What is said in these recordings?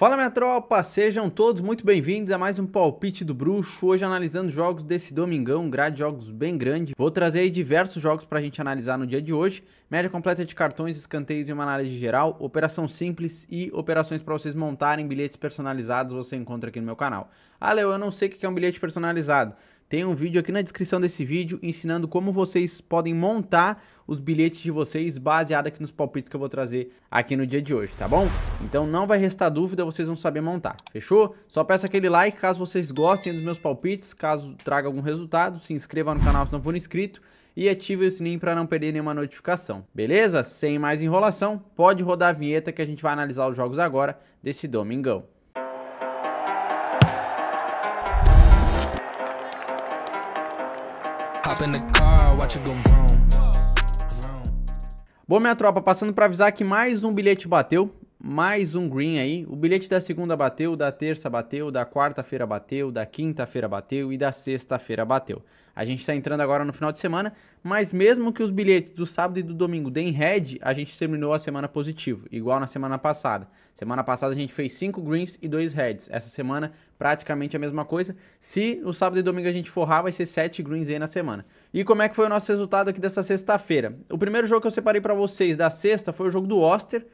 Fala minha tropa, sejam todos muito bem-vindos a mais um palpite do bruxo, hoje analisando jogos desse domingão, grade de jogos bem grande. Vou trazer aí diversos jogos pra gente analisar no dia de hoje, média completa de cartões, escanteios e uma análise geral, operação simples e operações para vocês montarem bilhetes personalizados você encontra aqui no meu canal. Ah, Leo, eu não sei o que é um bilhete personalizado. Tem um vídeo aqui na descrição desse vídeo ensinando como vocês podem montar os bilhetes de vocês baseado aqui nos palpites que eu vou trazer aqui no dia de hoje, tá bom? Então não vai restar dúvida, vocês vão saber montar, fechou? Só peça aquele like caso vocês gostem dos meus palpites, caso traga algum resultado, se inscreva no canal se não for inscrito e ative o sininho para não perder nenhuma notificação, beleza? Sem mais enrolação, pode rodar a vinheta que a gente vai analisar os jogos agora desse domingão. Hop in the car, watch it go vroom. Bom, minha tropa, passando para avisar que mais um bilhete bateu mais um green aí. O bilhete da segunda bateu, da terça bateu, da quarta-feira bateu, da quinta-feira bateu e da sexta-feira bateu. A gente está entrando agora no final de semana, mas mesmo que os bilhetes do sábado e do domingo deem red, a gente terminou a semana positivo, igual na semana passada. Semana passada a gente fez 5 greens e 2 reds. Essa semana praticamente a mesma coisa. Se no sábado e domingo a gente forrar, vai ser 7 greens aí na semana. E como é que foi o nosso resultado aqui dessa sexta-feira? O primeiro jogo que eu separei para vocês da sexta foi o jogo do Oster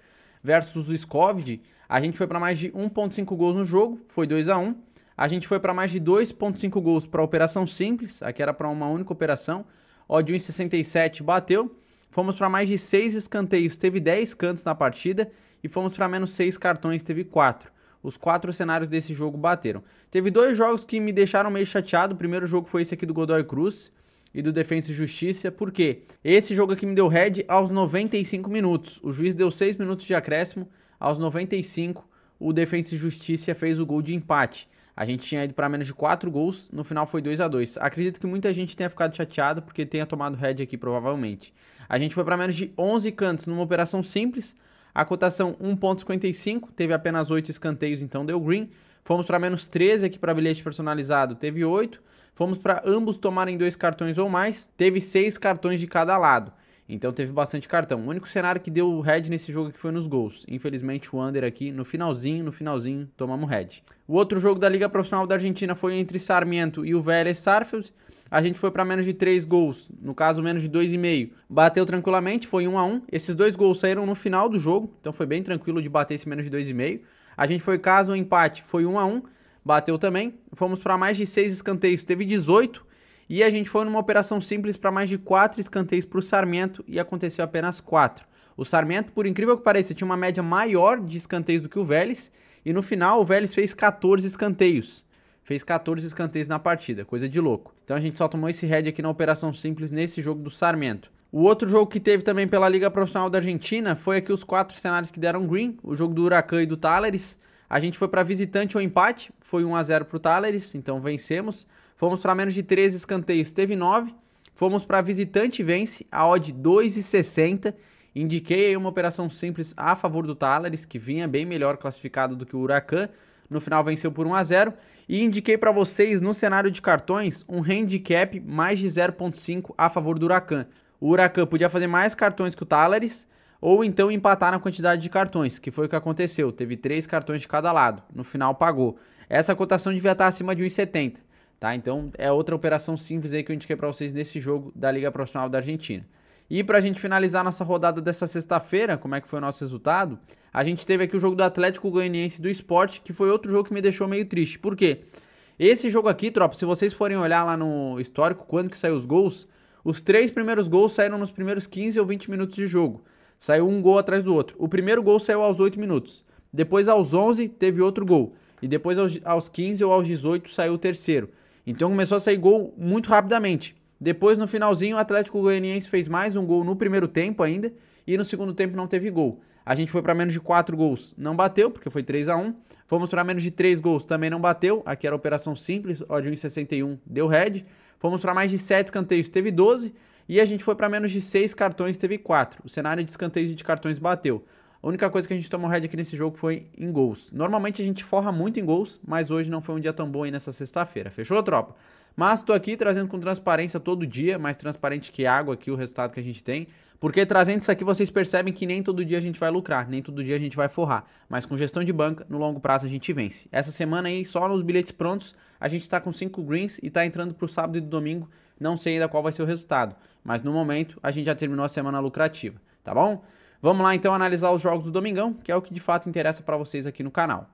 versus o Scovid, a gente foi para mais de 1.5 gols no jogo, foi 2 a 1 A gente foi para mais de 2.5 gols para operação simples, aqui era para uma única operação. Odd 1,67 bateu. Fomos para mais de 6 escanteios, teve 10 cantos na partida. E fomos para menos 6 cartões, teve 4. Os quatro cenários desse jogo bateram. Teve dois jogos que me deixaram meio chateado. O primeiro jogo foi esse aqui do Godoy Cruz e do Defensa e Justiça, porque esse jogo aqui me deu red aos 95 minutos. O juiz deu 6 minutos de acréscimo, aos 95 o Defensa e Justiça fez o gol de empate. A gente tinha ido para menos de 4 gols, no final foi 2 a 2 Acredito que muita gente tenha ficado chateado porque tenha tomado red aqui provavelmente. A gente foi para menos de 11 cantos numa operação simples, a cotação 1.55, teve apenas 8 escanteios, então deu green. Fomos para menos 13 aqui para bilhete personalizado, teve 8. Fomos para ambos tomarem dois cartões ou mais, teve seis cartões de cada lado. Então teve bastante cartão. O único cenário que deu red nesse jogo aqui foi nos gols. Infelizmente o under aqui no finalzinho, no finalzinho, tomamos red. O outro jogo da Liga Profissional da Argentina foi entre Sarmiento e o Vélez Sarfield. A gente foi para menos de 3 gols, no caso menos de 2,5. Bateu tranquilamente, foi 1 a 1. Esses dois gols saíram no final do jogo, então foi bem tranquilo de bater esse menos de 2,5. A gente foi caso empate, foi 1 a 1 bateu também. Fomos para mais de 6 escanteios, teve 18. E a gente foi numa operação simples para mais de 4 escanteios para o Sarmento e aconteceu apenas 4. O Sarmento, por incrível que pareça, tinha uma média maior de escanteios do que o Vélez. E no final o Vélez fez 14 escanteios. Fez 14 escanteios na partida, coisa de louco. Então a gente só tomou esse head aqui na operação simples nesse jogo do Sarmento. O outro jogo que teve também pela Liga Profissional da Argentina foi aqui os quatro cenários que deram green, o jogo do Huracan e do Taleres. A gente foi para visitante ou empate, foi 1 a 0 para o Taleres, então vencemos. Fomos para menos de 13 escanteios, teve 9. Fomos para visitante vence, a odd 2,60. Indiquei aí uma operação simples a favor do Taleres, que vinha bem melhor classificado do que o Huracan. No final venceu por 1 a 0 e indiquei para vocês no cenário de cartões um handicap mais de 0.5 a favor do Huracan. O Huracan podia fazer mais cartões que o Taleres, ou então empatar na quantidade de cartões, que foi o que aconteceu. Teve três cartões de cada lado, no final pagou. Essa cotação devia estar acima de 1,70, tá? Então é outra operação simples aí que eu indiquei para vocês nesse jogo da Liga Profissional da Argentina. E para a gente finalizar nossa rodada dessa sexta-feira, como é que foi o nosso resultado? A gente teve aqui o jogo do Atlético Goianiense do Esporte, que foi outro jogo que me deixou meio triste. Por quê? Esse jogo aqui, tropa, se vocês forem olhar lá no histórico, quando que saiu os gols, os três primeiros gols saíram nos primeiros 15 ou 20 minutos de jogo. Saiu um gol atrás do outro. O primeiro gol saiu aos 8 minutos. Depois, aos 11, teve outro gol. E depois, aos 15 ou aos 18, saiu o terceiro. Então começou a sair gol muito rapidamente. Depois, no finalzinho, o Atlético Goianiense fez mais um gol no primeiro tempo ainda. E no segundo tempo não teve gol. A gente foi para menos de 4 gols, não bateu, porque foi 3 a 1 Fomos para menos de 3 gols, também não bateu. Aqui era operação simples, ó, de 1,61 deu red. Fomos para mais de 7 escanteios, teve 12. E a gente foi para menos de 6 cartões, teve 4. O cenário de escanteios e de cartões bateu. A única coisa que a gente tomou head aqui nesse jogo foi em gols. Normalmente a gente forra muito em gols, mas hoje não foi um dia tão bom aí nessa sexta-feira. Fechou, tropa? Mas tô aqui trazendo com transparência todo dia, mais transparente que água aqui o resultado que a gente tem. Porque trazendo isso aqui vocês percebem que nem todo dia a gente vai lucrar, nem todo dia a gente vai forrar. Mas com gestão de banca, no longo prazo a gente vence. Essa semana aí, só nos bilhetes prontos, a gente tá com 5 greens e tá entrando pro sábado e domingo. Não sei ainda qual vai ser o resultado. Mas no momento a gente já terminou a semana lucrativa, tá bom? Vamos lá então analisar os jogos do Domingão, que é o que de fato interessa para vocês aqui no canal.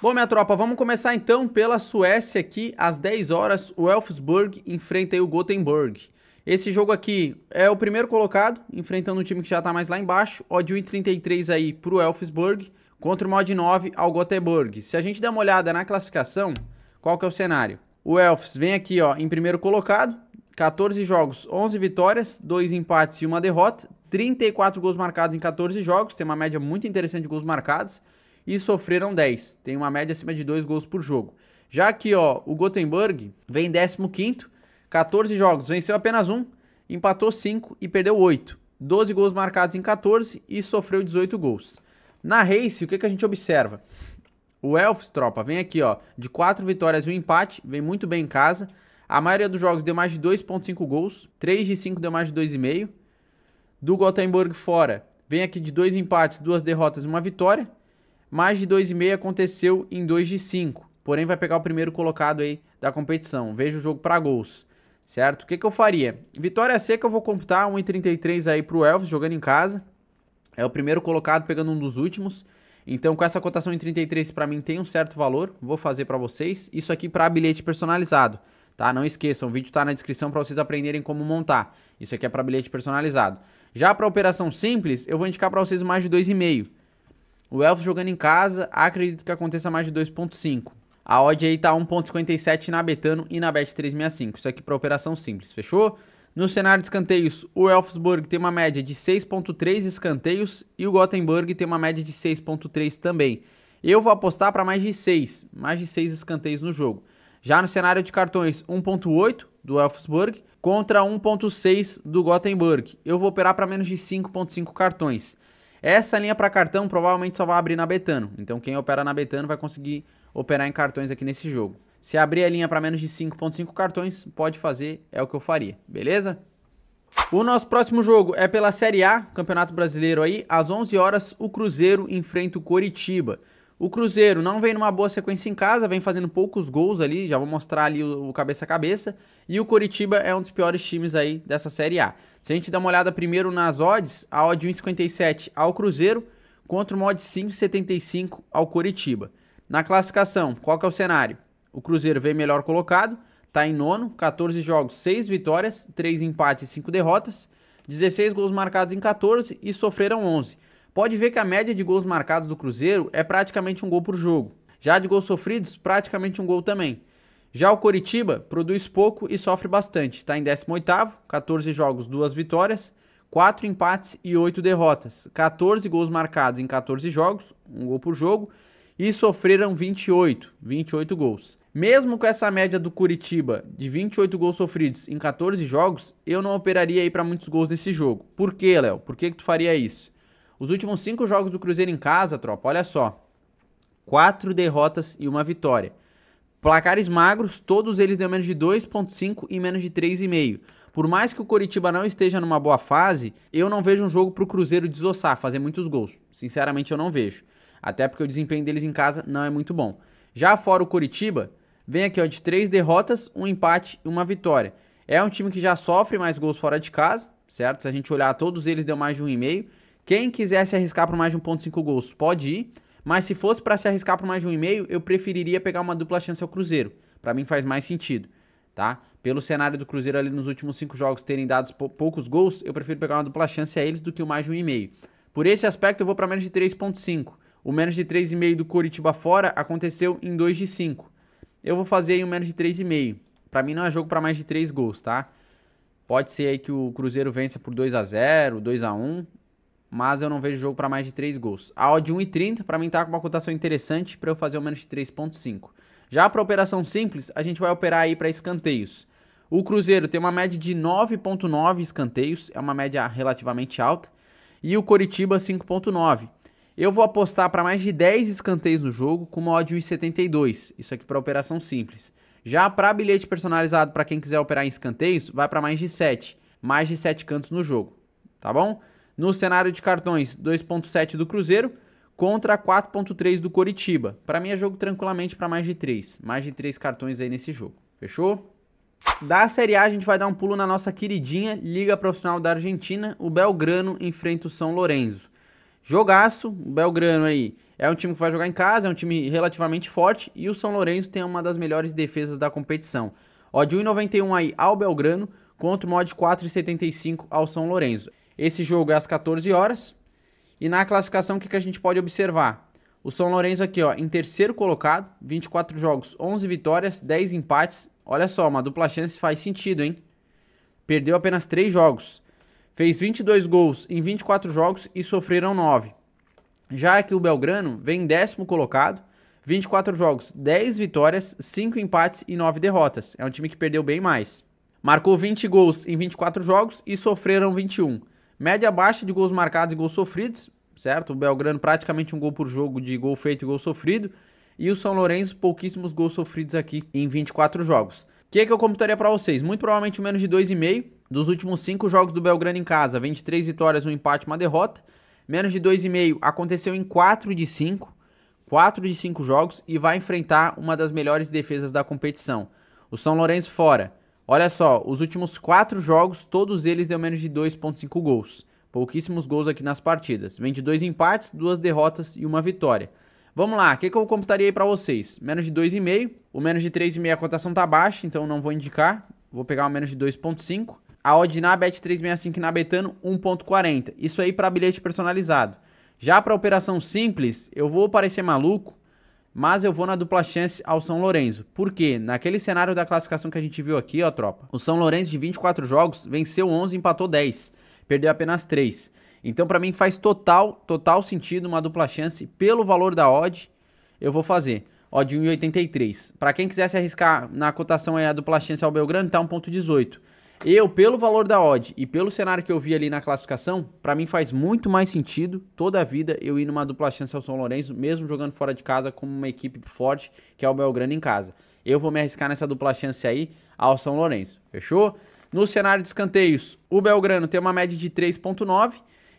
Bom, minha tropa, vamos começar então pela Suécia aqui, às 10 horas, o Elfsborg enfrenta o Gothenburg. Esse jogo aqui é o primeiro colocado, enfrentando um time que já tá mais lá embaixo, odd 1,33 aí pro Elfsborg, contra o mod 9 ao Gothenburg. Se a gente der uma olhada na classificação, qual que é o cenário? O Elfs vem aqui, ó, em primeiro colocado, 14 jogos, 11 vitórias, 2 empates e uma derrota, 34 gols marcados em 14 jogos, tem uma média muito interessante de gols marcados, e sofreram 10, tem uma média acima de 2 gols por jogo. Já aqui, ó, o Gothenburg vem 15º, 14 jogos, venceu apenas um, empatou 5 e perdeu 8. 12 gols marcados em 14 e sofreu 18 gols. Na Race, o que, que a gente observa? O Elfs, tropa, vem aqui, ó, de 4 vitórias e um empate, vem muito bem em casa, a maioria dos jogos deu mais de 2.5 gols, 3 de 5 deu mais de 2,5. Do Gothenburg fora, vem aqui de 2 empates, 2 derrotas e uma vitória. Mais de 2,5 aconteceu em 2 de 5. Porém, vai pegar o primeiro colocado aí da competição. Veja o jogo para gols, certo? O que, que eu faria? Vitória seca eu vou computar 1,33 aí pro Elves jogando em casa. É o primeiro colocado pegando um dos últimos. Então, com essa cotação em 33 para mim tem um certo valor. Vou fazer para vocês. Isso aqui para bilhete personalizado tá? Não esqueçam, o vídeo está na descrição para vocês aprenderem como montar. Isso aqui é para bilhete personalizado. Já para operação simples, eu vou indicar para vocês mais de 2,5. O Elfo jogando em casa, acredito que aconteça mais de 2.5. A odd aí tá 1.57 na Betano e na Bet365. Isso aqui para operação simples, fechou? No cenário de escanteios, o Elfsborg tem uma média de 6.3 escanteios e o Gothenburg tem uma média de 6.3 também. Eu vou apostar para mais de 6, mais de 6 escanteios no jogo. Já no cenário de cartões, 1.8 do Elfsborg contra 1.6 do Gothenburg. Eu vou operar para menos de 5.5 cartões. Essa linha para cartão provavelmente só vai abrir na Betano. Então quem opera na Betano vai conseguir operar em cartões aqui nesse jogo. Se abrir a linha para menos de 5.5 cartões, pode fazer, é o que eu faria, beleza? O nosso próximo jogo é pela Série A, Campeonato Brasileiro aí, às 11 horas o Cruzeiro enfrenta o Coritiba. O Cruzeiro não vem numa boa sequência em casa, vem fazendo poucos gols ali, já vou mostrar ali o, cabeça a cabeça. E o Coritiba é um dos piores times aí dessa Série A. Se a gente dá uma olhada primeiro nas odds, a odd 1,57 ao Cruzeiro contra o mod 5,75 ao Coritiba. Na classificação, qual que é o cenário? O Cruzeiro vem melhor colocado, está em nono, 14 jogos, 6 vitórias, 3 empates e 5 derrotas, 16 gols marcados em 14 e sofreram 11 pode ver que a média de gols marcados do Cruzeiro é praticamente um gol por jogo. Já de gols sofridos, praticamente um gol também. Já o Coritiba produz pouco e sofre bastante. Está em 18º, 14 jogos, 2 vitórias, 4 empates e 8 derrotas. 14 gols marcados em 14 jogos, um gol por jogo, e sofreram 28, 28 gols. Mesmo com essa média do Curitiba de 28 gols sofridos em 14 jogos, eu não operaria aí para muitos gols nesse jogo. Por quê, Léo? Por que, que tu faria isso? Os últimos cinco jogos do Cruzeiro em casa, tropa, olha só. Quatro derrotas e uma vitória. Placares magros, todos eles deu menos de 2.5 e menos de 3,5. Por mais que o Coritiba não esteja numa boa fase, eu não vejo um jogo para o Cruzeiro desossar, fazer muitos gols. Sinceramente, eu não vejo. Até porque o desempenho deles em casa não é muito bom. Já fora o Coritiba, vem aqui ó, de três derrotas, um empate e uma vitória. É um time que já sofre mais gols fora de casa, certo? Se a gente olhar, todos eles deu mais de um e meio. Quem quiser se arriscar por mais de 1.5 gols, pode ir. Mas se fosse para se arriscar por mais de 1,5, eu preferiria pegar uma dupla chance ao Cruzeiro. Para mim faz mais sentido, tá? Pelo cenário do Cruzeiro ali nos últimos 5 jogos terem dado poucos gols, eu prefiro pegar uma dupla chance a eles do que o mais de 1,5. Por esse aspecto, eu vou para menos de 3.5. O menos de 3,5 do Coritiba fora aconteceu em 2 de 5. Eu vou fazer aí um menos de 3,5. Para mim não é jogo para mais de 3 gols, tá? Pode ser aí que o Cruzeiro vença por 2 a 0, 2 a 1 mas eu não vejo jogo para mais de 3 gols. A odd 1,30 para mim tá com uma cotação interessante para eu fazer o menos de 3.5. Já para operação simples, a gente vai operar aí para escanteios. O Cruzeiro tem uma média de 9.9 escanteios, é uma média relativamente alta, e o Coritiba 5.9. Eu vou apostar para mais de 10 escanteios no jogo com uma odd 1,72. Isso aqui para operação simples. Já para bilhete personalizado para quem quiser operar em escanteios, vai para mais de 7. Mais de 7 cantos no jogo, tá bom? No cenário de cartões, 2.7 do Cruzeiro contra 4.3 do Coritiba. Para mim é jogo tranquilamente para mais de 3. Mais de 3 cartões aí nesse jogo. Fechou? Da Série A, a gente vai dar um pulo na nossa queridinha Liga Profissional da Argentina. O Belgrano enfrenta o São Lourenço. Jogaço, o Belgrano aí é um time que vai jogar em casa, é um time relativamente forte e o São Lourenço tem uma das melhores defesas da competição. Odd 1,91 aí ao Belgrano contra o mod 4,75 ao São Lourenço. Esse jogo é às 14 horas. E na classificação o que, que a gente pode observar? O São Lourenço aqui, ó, em terceiro colocado, 24 jogos, 11 vitórias, 10 empates. Olha só, uma dupla chance faz sentido, hein? Perdeu apenas 3 jogos. Fez 22 gols em 24 jogos e sofreram 9. Já que o Belgrano vem décimo colocado, 24 jogos, 10 vitórias, 5 empates e 9 derrotas. É um time que perdeu bem mais. Marcou 20 gols em 24 jogos e sofreram 21. Média baixa de gols marcados e gols sofridos, certo? O Belgrano praticamente um gol por jogo de gol feito e gol sofrido. E o São Lourenço, pouquíssimos gols sofridos aqui em 24 jogos. O que, é que eu computaria para vocês? Muito provavelmente menos de 2,5 dos últimos cinco jogos do Belgrano em casa, 23 vitórias, um empate, uma derrota. Menos de 2,5 aconteceu em 4 de 5. 4 de 5 jogos e vai enfrentar uma das melhores defesas da competição. O São Lourenço fora. Olha só, os últimos 4 jogos, todos eles deu menos de 2,5 gols. Pouquíssimos gols aqui nas partidas. Vem de dois empates, duas derrotas e uma vitória. Vamos lá, o que, que eu computaria aí para vocês? Menos de 2,5. O menos de 3,5 a cotação tá baixa, então não vou indicar. Vou pegar o menos de 2,5. A odd na Bet365 na Betano 1.40. Isso aí para bilhete personalizado. Já para operação simples, eu vou parecer maluco, mas eu vou na dupla chance ao São Lourenço. Por quê? Naquele cenário da classificação que a gente viu aqui, ó, tropa. O São Lourenço de 24 jogos venceu 11 e empatou 10. Perdeu apenas 3. Então para mim faz total, total sentido uma dupla chance pelo valor da odd. Eu vou fazer. Odd 1,83. Para quem quiser se arriscar na cotação aí a dupla chance ao Belgrano, tá 1.18. Eu, pelo valor da odd e pelo cenário que eu vi ali na classificação, para mim faz muito mais sentido toda a vida eu ir numa dupla chance ao São Lourenço, mesmo jogando fora de casa como uma equipe forte, que é o Belgrano em casa. Eu vou me arriscar nessa dupla chance aí ao São Lourenço, fechou? No cenário de escanteios, o Belgrano tem uma média de 3.9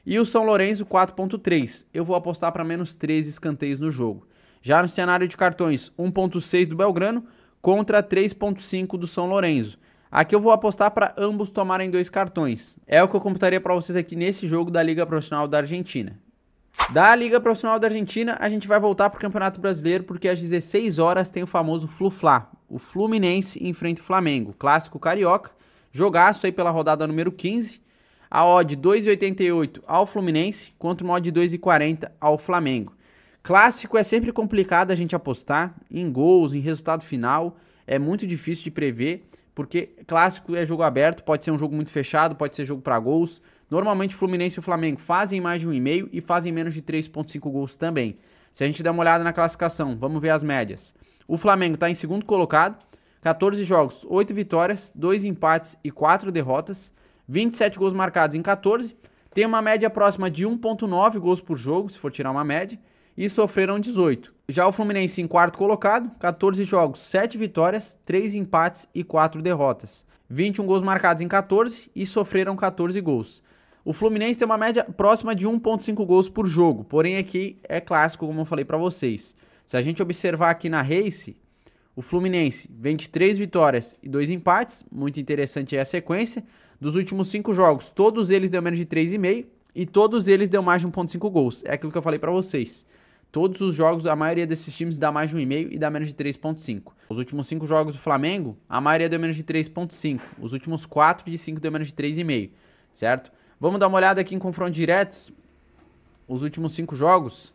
e o São Lourenço 4.3. Eu vou apostar para menos 13 escanteios no jogo. Já no cenário de cartões, 1.6 do Belgrano contra 3.5 do São Lourenço. Aqui eu vou apostar para ambos tomarem dois cartões. É o que eu computaria para vocês aqui nesse jogo da Liga Profissional da Argentina. Da Liga Profissional da Argentina, a gente vai voltar para o Campeonato Brasileiro, porque às 16 horas tem o famoso Flu-Fla. O Fluminense enfrenta o Flamengo, clássico carioca. Jogaço aí pela rodada número 15. A odd 2,88 ao Fluminense, contra uma odd 2,40 ao Flamengo. Clássico é sempre complicado a gente apostar em gols, em resultado final. É muito difícil de prever porque clássico é jogo aberto, pode ser um jogo muito fechado, pode ser jogo para gols. Normalmente Fluminense e Flamengo fazem mais de 1,5 e fazem menos de 3,5 gols também. Se a gente der uma olhada na classificação, vamos ver as médias. O Flamengo está em segundo colocado, 14 jogos, 8 vitórias, 2 empates e 4 derrotas, 27 gols marcados em 14, tem uma média próxima de 1,9 gols por jogo, se for tirar uma média, e sofreram 18. Já o Fluminense em quarto colocado, 14 jogos, 7 vitórias, 3 empates e 4 derrotas. 21 gols marcados em 14 e sofreram 14 gols. O Fluminense tem uma média próxima de 1.5 gols por jogo, porém aqui é clássico, como eu falei para vocês. Se a gente observar aqui na Race, o Fluminense vem de 3 vitórias e 2 empates, muito interessante é a sequência. Dos últimos 5 jogos, todos eles deu menos de 3,5 e todos eles deu mais de 1.5 gols. É aquilo que eu falei para vocês. Todos os jogos, a maioria desses times dá mais de 1,5 e dá menos de 3,5. Os últimos 5 jogos do Flamengo, a maioria deu menos de 3,5. Os últimos 4 de 5 deu menos de 3,5, certo? Vamos dar uma olhada aqui em confrontos diretos. Os últimos 5 jogos.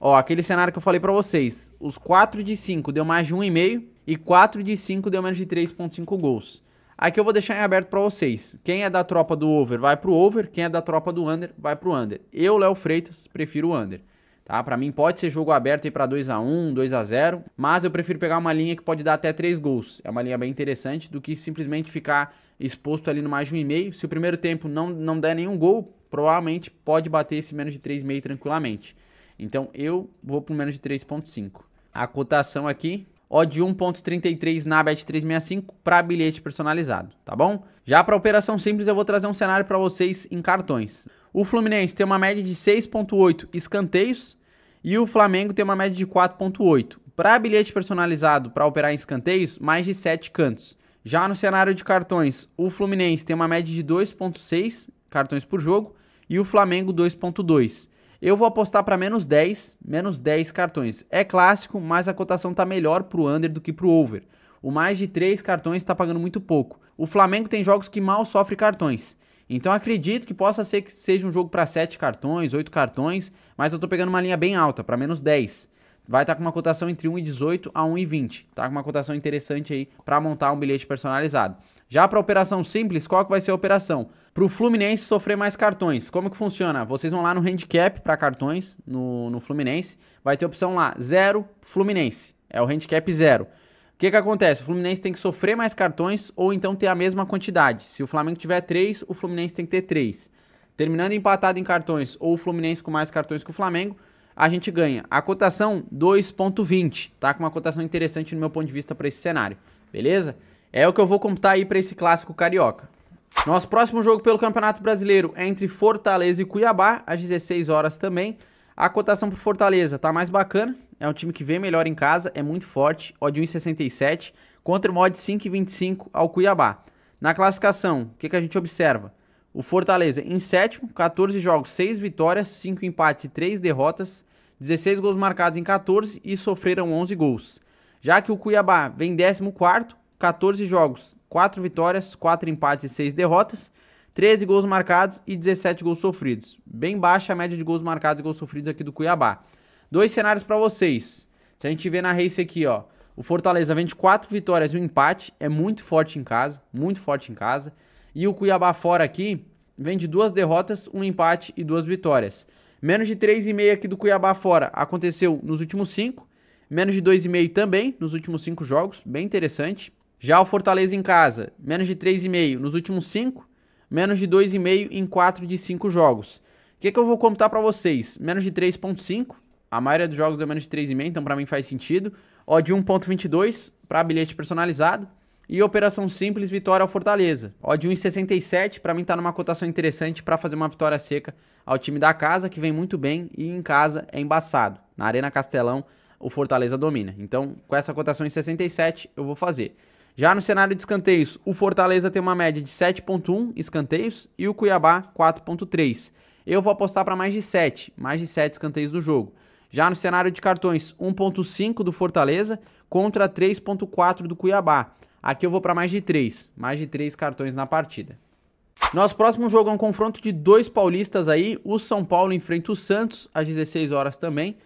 Ó, aquele cenário que eu falei pra vocês. Os 4 de 5 deu mais de 1,5 e 4 de 5 deu menos de 3,5 gols. Aqui eu vou deixar em aberto para vocês. Quem é da tropa do over vai pro over, quem é da tropa do under vai pro under. Eu, Léo Freitas, prefiro o under. Tá? Para mim pode ser jogo aberto aí para 2 a 1, 2 a 0, mas eu prefiro pegar uma linha que pode dar até 3 gols. É uma linha bem interessante do que simplesmente ficar exposto ali no mais de 1,5. Se o primeiro tempo não, não der nenhum gol, provavelmente pode bater esse menos de 3,5 tranquilamente. Então eu vou por menos de 3.5. A cotação aqui, odd de 1.33 na Bet365 para bilhete personalizado, tá bom? Já para operação simples eu vou trazer um cenário para vocês em cartões. O Fluminense tem uma média de 6.8 escanteios e o Flamengo tem uma média de 4.8. Para bilhete personalizado para operar em escanteios, mais de 7 cantos. Já no cenário de cartões, o Fluminense tem uma média de 2.6 cartões por jogo e o Flamengo 2.2. Eu vou apostar para menos 10, menos 10 cartões. É clássico, mas a cotação está melhor para o under do que para o over. O mais de 3 cartões está pagando muito pouco. O Flamengo tem jogos que mal sofre cartões. Então acredito que possa ser que seja um jogo para 7 cartões, 8 cartões, mas eu estou pegando uma linha bem alta, para menos 10 vai estar tá com uma cotação entre 1,18 a 1,20. Tá com uma cotação interessante aí para montar um bilhete personalizado. Já para operação simples, qual que vai ser a operação? Para o Fluminense sofrer mais cartões. Como que funciona? Vocês vão lá no handicap para cartões no, no Fluminense, vai ter opção lá, zero Fluminense. É o handicap zero. O que, que acontece? O Fluminense tem que sofrer mais cartões ou então ter a mesma quantidade. Se o Flamengo tiver 3, o Fluminense tem que ter 3. Terminando empatado em cartões ou o Fluminense com mais cartões que o Flamengo, a gente ganha a cotação 2.20, tá? Com uma cotação interessante no meu ponto de vista para esse cenário, beleza? É o que eu vou computar aí para esse clássico carioca. Nosso próximo jogo pelo Campeonato Brasileiro é entre Fortaleza e Cuiabá, às 16 horas também. A cotação para Fortaleza tá mais bacana, é um time que vem melhor em casa, é muito forte, odd 1,67 contra o mod 5,25 ao Cuiabá. Na classificação, o que, que a gente observa? O Fortaleza em sétimo, 14 jogos, 6 vitórias, 5 empates e 3 derrotas. 16 gols marcados em 14 e sofreram 11 gols. Já que o Cuiabá vem 14, 14 jogos, 4 vitórias, 4 empates e 6 derrotas, 13 gols marcados e 17 gols sofridos. Bem baixa a média de gols marcados e gols sofridos aqui do Cuiabá. Dois cenários para vocês. Se a gente vê na race aqui, ó, o Fortaleza vem de 4 vitórias e um empate, é muito forte em casa, muito forte em casa. E o Cuiabá fora aqui vem de duas derrotas, um empate e duas vitórias. Menos de 3,5 aqui do Cuiabá fora aconteceu nos últimos 5. Menos de 2,5 também nos últimos 5 jogos, bem interessante. Já o Fortaleza em casa, menos de 3,5 nos últimos 5. Menos de 2,5 em 4 de 5 jogos. O que, que eu vou contar para vocês? Menos de 3,5. A maioria dos jogos deu menos de 3,5, então para mim faz sentido. Ó, de 1,22 para bilhete personalizado. E operação simples, vitória ao Fortaleza. Ó, de 1,67 para mim tá numa cotação interessante para fazer uma vitória seca ao time da casa, que vem muito bem e em casa é embaçado. Na Arena Castelão, o Fortaleza domina. Então, com essa cotação em 67, eu vou fazer. Já no cenário de escanteios, o Fortaleza tem uma média de 7.1 escanteios e o Cuiabá 4.3. Eu vou apostar para mais de 7, mais de 7 escanteios do jogo. Já no cenário de cartões, 1.5 do Fortaleza contra 3.4 do Cuiabá. Aqui eu vou para mais de 3, mais de 3 cartões na partida. Nosso próximo jogo é um confronto de dois paulistas aí. O São Paulo enfrenta o Santos às 16 horas também.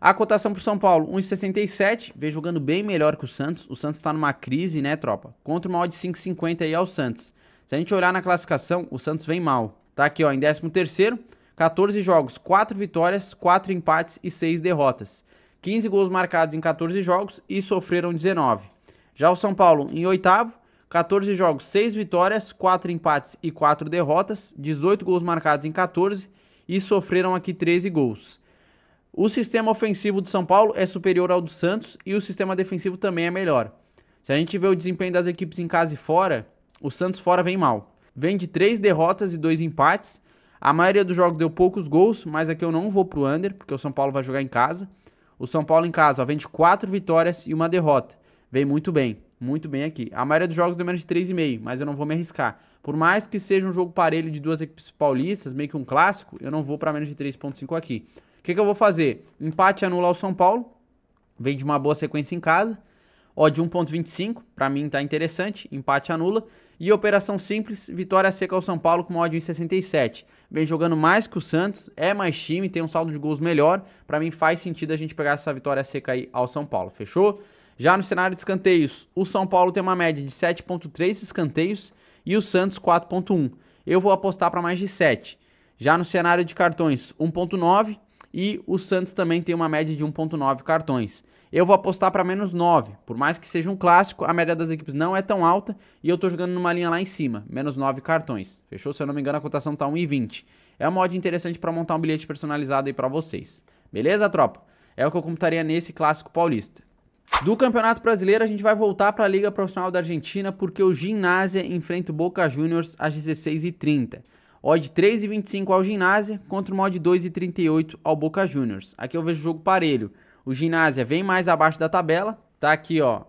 A cotação para o São Paulo, 1,67. Vem jogando bem melhor que o Santos. O Santos está numa crise, né, tropa? Contra uma odd 5,50 aí ao Santos. Se a gente olhar na classificação, o Santos vem mal. Tá aqui, ó, em 13º, 14 jogos, 4 vitórias, 4 empates e 6 derrotas. 15 gols marcados em 14 jogos e sofreram 19. Já o São Paulo em oitavo, 14 jogos, 6 vitórias, 4 empates e 4 derrotas, 18 gols marcados em 14 e sofreram aqui 13 gols. O sistema ofensivo do São Paulo é superior ao do Santos e o sistema defensivo também é melhor. Se a gente vê o desempenho das equipes em casa e fora, o Santos fora vem mal. Vem de 3 derrotas e 2 empates. A maioria dos jogos deu poucos gols, mas aqui eu não vou pro under, porque o São Paulo vai jogar em casa. O São Paulo em casa ó, vem de 4 vitórias e uma derrota. Vem muito bem, muito bem aqui. A maioria dos jogos deu menos de 3,5, mas eu não vou me arriscar. Por mais que seja um jogo parelho de duas equipes paulistas, meio que um clássico, eu não vou para menos de 3,5 aqui. O que, que eu vou fazer? Empate anula ao São Paulo, vem de uma boa sequência em casa. Ó, de 1,25, para mim tá interessante, empate anula. E operação simples, vitória seca ao São Paulo com uma odd em 67. Vem jogando mais que o Santos, é mais time, tem um saldo de gols melhor. Para mim faz sentido a gente pegar essa vitória seca aí ao São Paulo, fechou? Já no cenário de escanteios, o São Paulo tem uma média de 7.3 escanteios e o Santos 4.1. Eu vou apostar para mais de 7. Já no cenário de cartões, 1.9 e o Santos também tem uma média de 1.9 cartões. Eu vou apostar para menos 9. Por mais que seja um clássico, a média das equipes não é tão alta e eu estou jogando numa linha lá em cima, menos 9 cartões. Fechou? Se eu não me engano, a cotação está 1,20. É uma odd interessante para montar um bilhete personalizado aí para vocês. Beleza, tropa? É o que eu computaria nesse clássico paulista. Do Campeonato Brasileiro, a gente vai voltar para a Liga Profissional da Argentina, porque o Ginásio enfrenta o Boca Juniors às 16h30. Odd 3,25 ao Ginásio contra o mod 2,38 ao Boca Juniors. Aqui eu vejo o jogo parelho. O Ginásio vem mais abaixo da tabela, tá aqui, ó,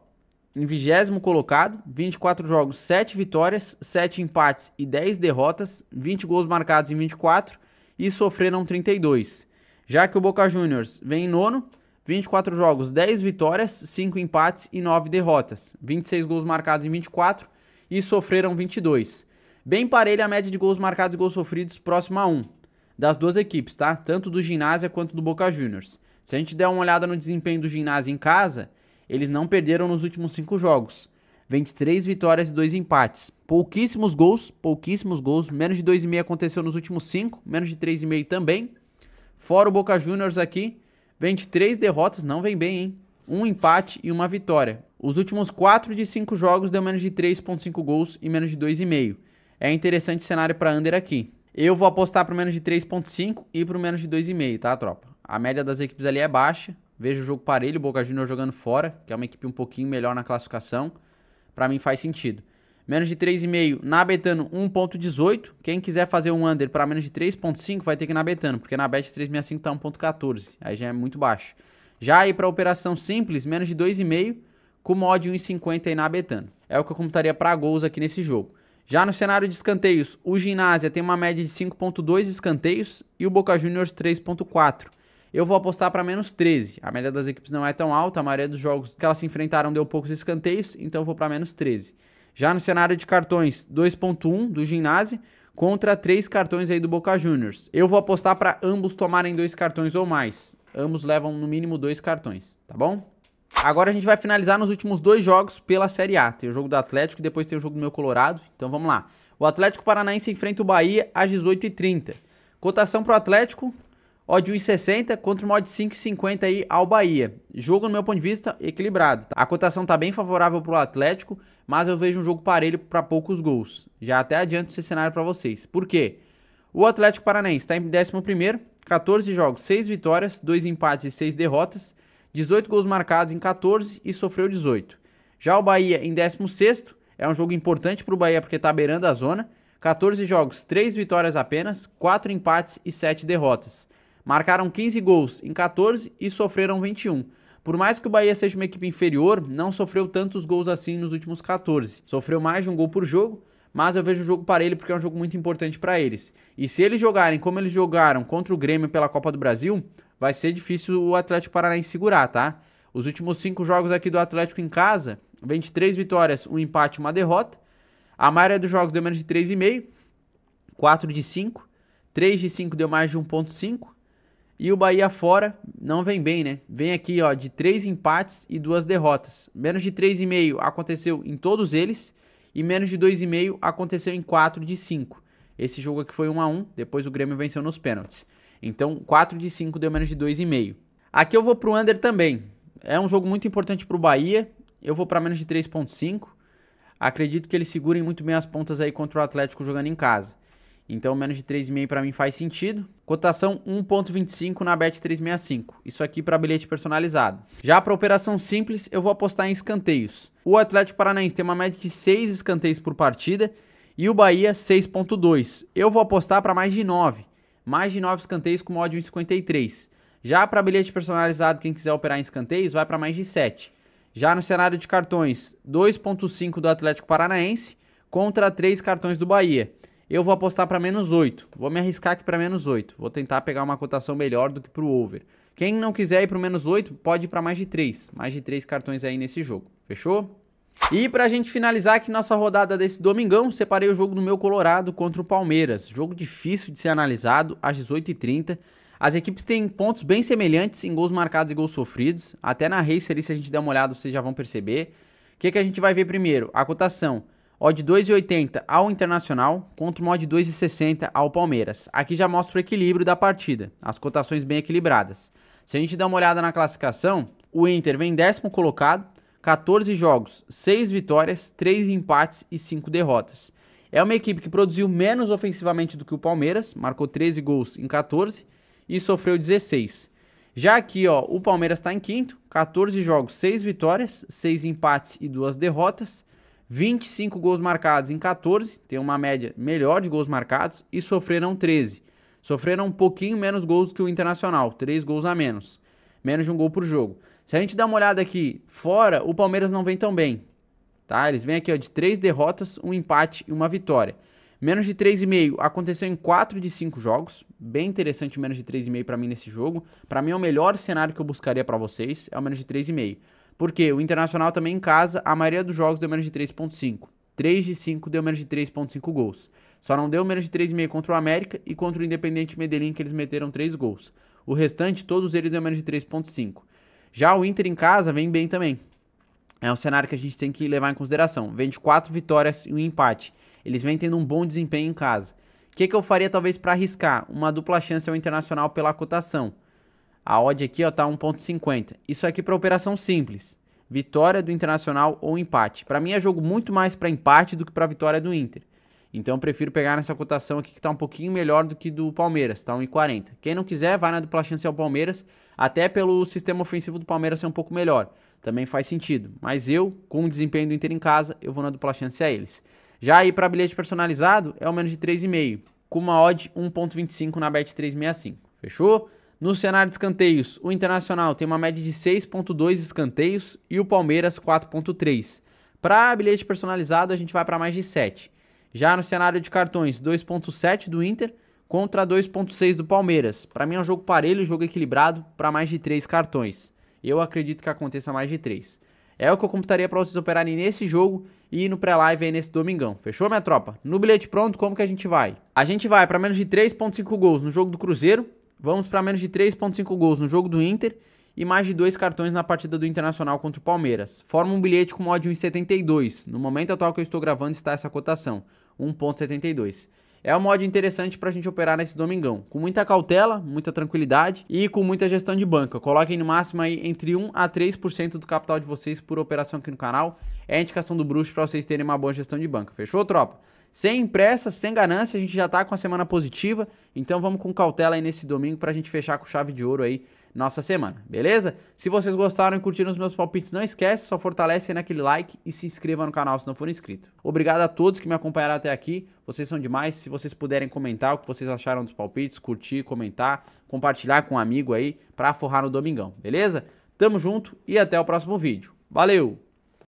em vigésimo colocado, 24 jogos, 7 vitórias, 7 empates e 10 derrotas, 20 gols marcados em 24 e sofreram 32. Já que o Boca Juniors vem em nono, 24 jogos, 10 vitórias, 5 empates e 9 derrotas, 26 gols marcados em 24 e sofreram 22. Bem parelha a média de gols marcados e gols sofridos próxima a 1 das duas equipes, tá? Tanto do Ginásio quanto do Boca Juniors. Se a gente der uma olhada no desempenho do Ginásio em casa, eles não perderam nos últimos 5 jogos. 23 vitórias e 2 empates. Pouquíssimos gols, pouquíssimos gols. Menos de 2,5 aconteceu nos últimos 5, menos de 3,5 também. Fora o Boca Juniors aqui, 23 derrotas, não vem bem, hein? Um empate e uma vitória. Os últimos 4 de 5 jogos deu menos de 3,5 gols e menos de 2,5. É interessante o cenário para under aqui. Eu vou apostar para menos de 3,5 e para menos de 2,5, tá, tropa? A média das equipes ali é baixa. Vejo o jogo parelho, Boca Juniors jogando fora, que é uma equipe um pouquinho melhor na classificação. Para mim faz sentido. Menos de 3,5 na Betano 1.18. Quem quiser fazer um under para menos de 3.5 vai ter que ir na Betano, porque na Bet 365 tá 1.14. Aí já é muito baixo. Já aí para operação simples, menos de 2,5 com mod 1.50 aí na Betano. É o que eu computaria para gols aqui nesse jogo. Já no cenário de escanteios, o Ginásio tem uma média de 5.2 escanteios e o Boca Juniors 3.4. Eu vou apostar para menos 13. A média das equipes não é tão alta, a maioria dos jogos que elas se enfrentaram deu poucos escanteios, então eu vou para menos 13. Já no cenário de cartões, 2.1 do ginásio contra 3 cartões aí do Boca Juniors. Eu vou apostar para ambos tomarem dois cartões ou mais. Ambos levam no mínimo dois cartões, tá bom? Agora a gente vai finalizar nos últimos dois jogos pela Série A. Tem o jogo do Atlético e depois tem o jogo do meu Colorado. Então vamos lá. O Atlético Paranaense enfrenta o Bahia às 18h30. Cotação para o Atlético, odd 1,60 contra o mod 5,50 aí ao Bahia. Jogo, no meu ponto de vista, equilibrado. A cotação tá bem favorável para o Atlético, mas eu vejo um jogo parelho para poucos gols. Já até adianto esse cenário para vocês. Por quê? O Atlético Paranaense está em 11º, 14 jogos, 6 vitórias, 2 empates e 6 derrotas, 18 gols marcados em 14 e sofreu 18. Já o Bahia em 16º, é um jogo importante para o Bahia porque está beirando a zona, 14 jogos, 3 vitórias apenas, 4 empates e 7 derrotas. Marcaram 15 gols em 14 e sofreram 21. Por mais que o Bahia seja uma equipe inferior, não sofreu tantos gols assim nos últimos 14. Sofreu mais de um gol por jogo, mas eu vejo o jogo para ele porque é um jogo muito importante para eles. E se eles jogarem como eles jogaram contra o Grêmio pela Copa do Brasil, vai ser difícil o Atlético Paranaense segurar, tá? Os últimos cinco jogos aqui do Atlético em casa, 23 vitórias, um empate uma derrota. A maioria dos jogos deu menos de 3,5, 4 de 5, 3 de 5 deu mais de 1,5 e o Bahia fora não vem bem, né? Vem aqui, ó, de três empates e duas derrotas. Menos de 3,5 aconteceu em todos eles e menos de 2,5 aconteceu em 4 de 5. Esse jogo aqui foi 1 a 1, depois o Grêmio venceu nos pênaltis. Então, 4 de 5 deu menos de 2,5. Aqui eu vou pro under também. É um jogo muito importante pro Bahia. Eu vou para menos de 3.5. Acredito que eles segurem muito bem as pontas aí contra o Atlético jogando em casa. Então, menos de 3,5 para mim faz sentido. Cotação 1.25 na Bet 365. Isso aqui para bilhete personalizado. Já para operação simples, eu vou apostar em escanteios. O Atlético Paranaense tem uma média de 6 escanteios por partida e o Bahia 6.2. Eu vou apostar para mais de 9. Mais de 9 escanteios com mod 1,53. Já para bilhete personalizado, quem quiser operar em escanteios, vai para mais de 7. Já no cenário de cartões, 2.5 do Atlético Paranaense contra 3 cartões do Bahia. Eu vou apostar para menos 8. Vou me arriscar aqui para menos 8. Vou tentar pegar uma cotação melhor do que para o over. Quem não quiser ir para menos 8, pode ir para mais de 3. Mais de 3 cartões aí nesse jogo. Fechou? E para a gente finalizar aqui nossa rodada desse domingão, separei o jogo do meu Colorado contra o Palmeiras. Jogo difícil de ser analisado, às 18h30. As equipes têm pontos bem semelhantes em gols marcados e gols sofridos. Até na race ali, se a gente der uma olhada, vocês já vão perceber. O que, que a gente vai ver primeiro? A cotação odd 2,80 ao Internacional contra uma odd 2,60 ao Palmeiras. Aqui já mostra o equilíbrio da partida, as cotações bem equilibradas. Se a gente der uma olhada na classificação, o Inter vem décimo colocado, 14 jogos, 6 vitórias, 3 empates e 5 derrotas. É uma equipe que produziu menos ofensivamente do que o Palmeiras, marcou 13 gols em 14 e sofreu 16. Já aqui, ó, o Palmeiras está em quinto, 14 jogos, 6 vitórias, 6 empates e 2 derrotas, 25 gols marcados em 14, tem uma média melhor de gols marcados, e sofreram 13. Sofreram um pouquinho menos gols que o Internacional, 3 gols a menos, menos de um gol por jogo. Se a gente dá uma olhada aqui fora, o Palmeiras não vem tão bem, tá? Eles vêm aqui ó, de 3 derrotas, um empate e uma vitória. Menos de 3,5 aconteceu em 4 de 5 jogos. Bem interessante menos de 3,5 para mim nesse jogo. Para mim é o melhor cenário que eu buscaria para vocês, é o menos de 3,5. Porque o Internacional também em casa, a maioria dos jogos deu menos de 3,5. 3 de 5 deu menos de 3,5 gols. Só não deu menos de 3,5 contra o América e contra o Independente Medellín, que eles meteram 3 gols. O restante, todos eles deu menos de 3,5. Já o Inter em casa vem bem também. É um cenário que a gente tem que levar em consideração. Vem de 4 vitórias e um empate. Eles vêm tendo um bom desempenho em casa. O que, que eu faria talvez para arriscar? Uma dupla chance ao Internacional pela cotação. A odd aqui está 1.50. Isso aqui para operação simples. Vitória do Internacional ou empate. Para mim é jogo muito mais para empate do que para vitória do Inter. Então eu prefiro pegar nessa cotação aqui que está um pouquinho melhor do que do Palmeiras, tá 1,40. Quem não quiser, vai na dupla chance ao Palmeiras, até pelo sistema ofensivo do Palmeiras ser um pouco melhor. Também faz sentido. Mas eu, com o desempenho do Inter em casa, eu vou na dupla chance a eles. Já aí para bilhete personalizado é o menos de 3,5, com uma odd 1.25 na Bet365. Fechou? No cenário de escanteios, o Internacional tem uma média de 6.2 escanteios e o Palmeiras 4.3. Para bilhete personalizado, a gente vai para mais de 7. Já no cenário de cartões, 2.7 do Inter contra 2.6 do Palmeiras. Para mim é um jogo parelho, jogo equilibrado para mais de 3 cartões. Eu acredito que aconteça mais de 3. É o que eu computaria para vocês operarem nesse jogo e no pré-live aí nesse domingão. Fechou, minha tropa? No bilhete pronto, como que a gente vai? A gente vai para menos de 3.5 gols no jogo do Cruzeiro, vamos para menos de 3.5 gols no jogo do Inter e mais de dois cartões na partida do Internacional contra o Palmeiras. Forma um bilhete com odd 1,72. No momento atual que eu estou gravando está essa cotação, 1,72. É uma mod interessante para a gente operar nesse domingão, com muita cautela, muita tranquilidade e com muita gestão de banca. Coloquem no máximo aí entre 1 a 3% do capital de vocês por operação aqui no canal. É a indicação do bruxo para vocês terem uma boa gestão de banca. Fechou, tropa? Sem pressa, sem ganância, a gente já tá com a semana positiva, então vamos com cautela aí nesse domingo para a gente fechar com chave de ouro aí nossa semana, beleza? Se vocês gostaram e curtiram os meus palpites, não esquece, só fortalece aí naquele like e se inscreva no canal se não for inscrito. Obrigado a todos que me acompanharam até aqui, vocês são demais. Se vocês puderem comentar o que vocês acharam dos palpites, curtir, comentar, compartilhar com um amigo aí para forrar no domingão, beleza? Tamo junto e até o próximo vídeo. Valeu!